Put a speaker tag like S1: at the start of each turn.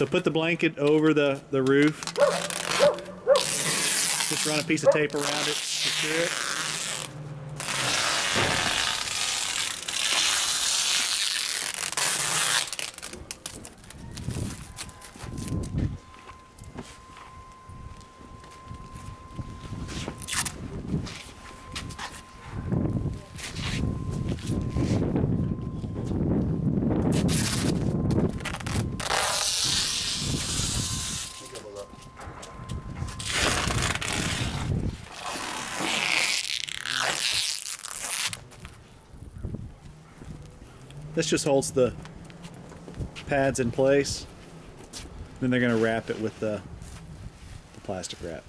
S1: So put the blanket over the, the roof. Just run a piece of tape around it, secure it. This just holds the pads in place. Then they're going to wrap it with the, the plastic wrap.